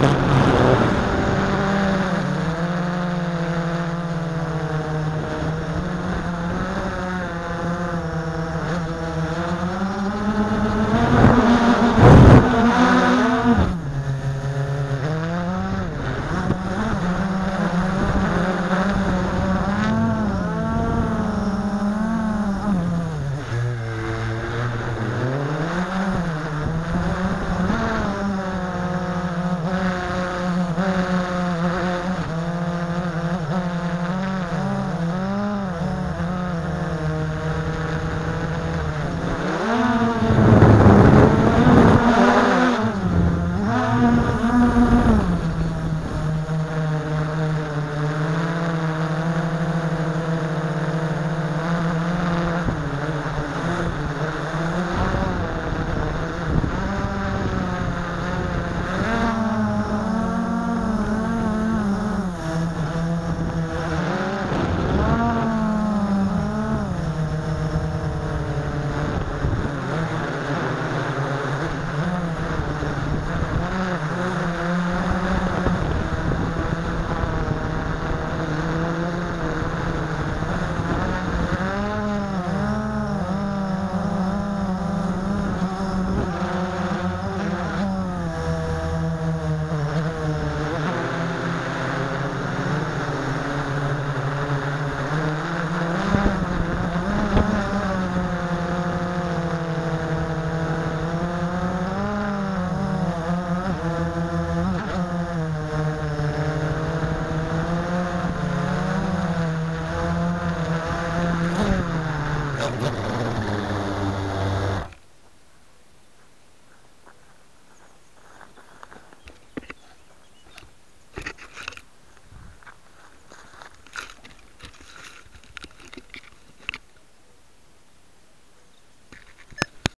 Yeah.